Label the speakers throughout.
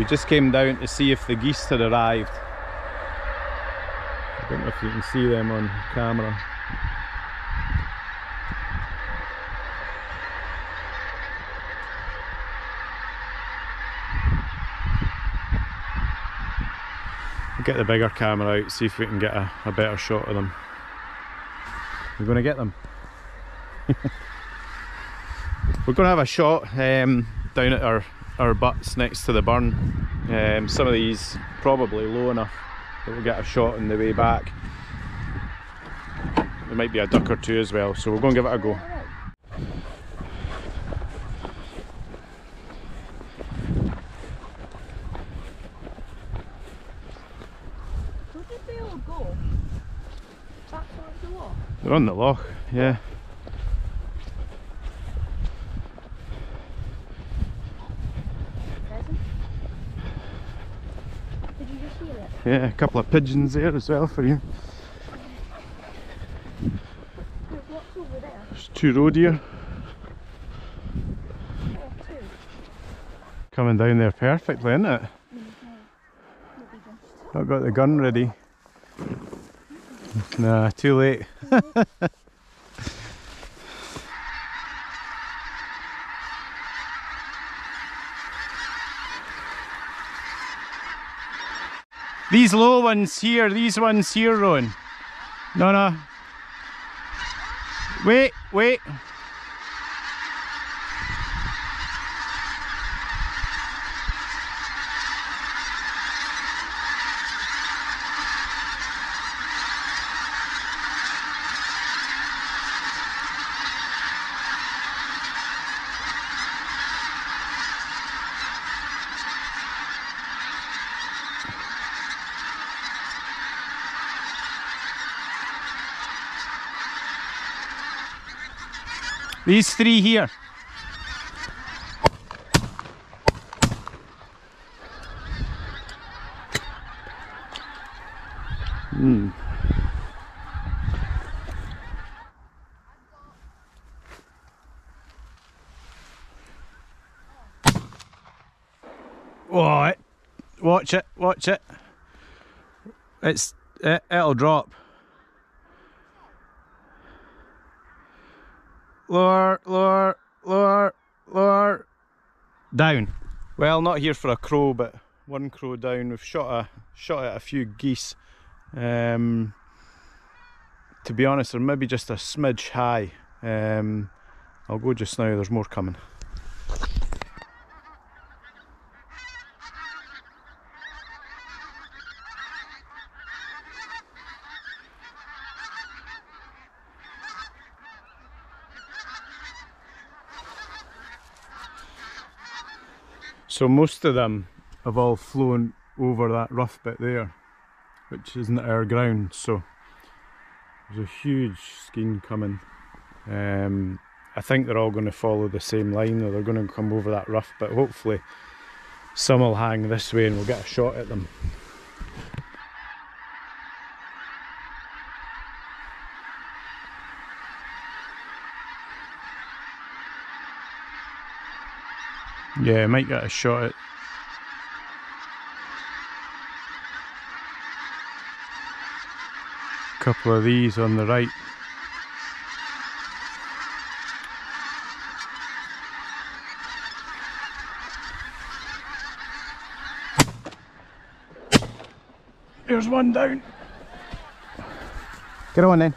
Speaker 1: We just came down to see if the geese had arrived. I don't know if you can see them on camera. We'll get the bigger camera out, see if we can get a, a better shot of them. We're going to get them. We're going to have a shot um, down at our, our butts next to the burn. Um, some of these probably low enough that we'll get a shot on the way back. There might be a duck or two as well, so we'll go and give it a go.
Speaker 2: Where did they all go? Back towards the wall?
Speaker 1: They're on the loch, yeah.
Speaker 2: Pheasant? Did you just hear it?
Speaker 1: Yeah, a couple of pigeons there as well for you. There's two roe deer coming down there perfectly, isn't it? Not got the gun ready. Nah, too late. these low ones here, these ones here, Ron. No, no. Wait, wait. These three here. Hmm. What? Watch it, watch it. It's it, it'll drop. Lower, lower, lower, lower. Down. Well, not here for a crow, but one crow down. We've shot a shot at a few geese. Um, to be honest, they're maybe just a smidge high. Um, I'll go just now. There's more coming. So most of them have all flown over that rough bit there, which isn't our ground. So there's a huge skein coming. Um, I think they're all going to follow the same line, or they're going to come over that rough but Hopefully, some will hang this way, and we'll get a shot at them. Yeah, might get a shot at. a Couple of these on the right. There's one down. Get on then.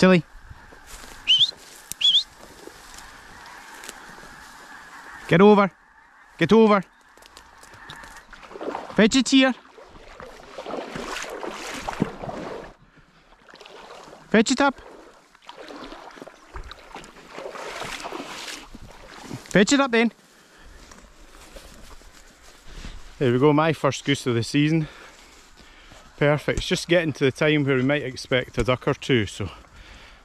Speaker 1: Chili. Get over. Get over. Fetch it here. Fetch it up. Fetch it up then. There we go, my first goose of the season. Perfect. It's just getting to the time where we might expect a duck or two, so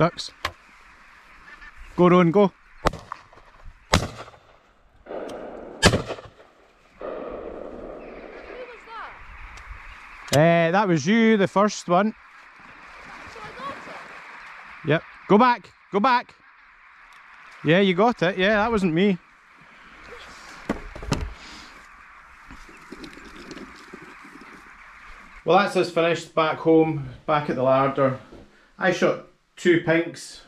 Speaker 1: Ducks. Go, Rowan, go. Uh, that was you, the first one. Yep. Go back. Go back. Yeah, you got it. Yeah, that wasn't me. Well, that's us finished back home, back at the larder. I shot two pinks.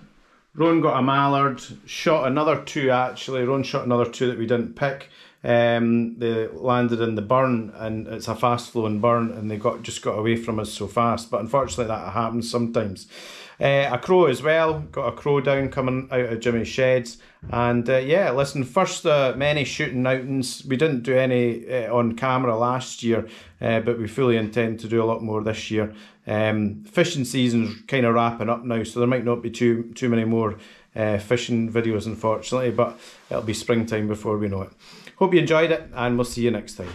Speaker 1: Rowan got a mallard, shot another two actually. Rowan shot another two that we didn't pick. Um, they landed in the burn, and it's a fast flowing burn, and they got just got away from us so fast. But unfortunately, that happens sometimes. Uh, a crow as well, got a crow down coming out of Jimmy's sheds. And uh, yeah, listen, first uh, many shooting outings. We didn't do any uh, on camera last year, uh, but we fully intend to do a lot more this year. Um, fishing season's kind of wrapping up now, so there might not be too too many more uh, fishing videos, unfortunately, but it'll be springtime before we know it. Hope you enjoyed it, and we'll see you next time.